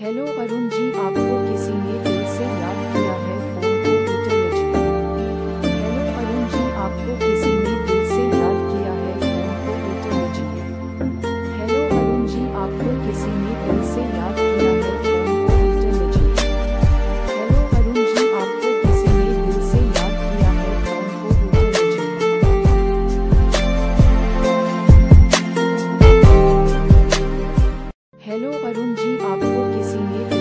hello Arun ji आपको hello Arun ji आपको किसी ने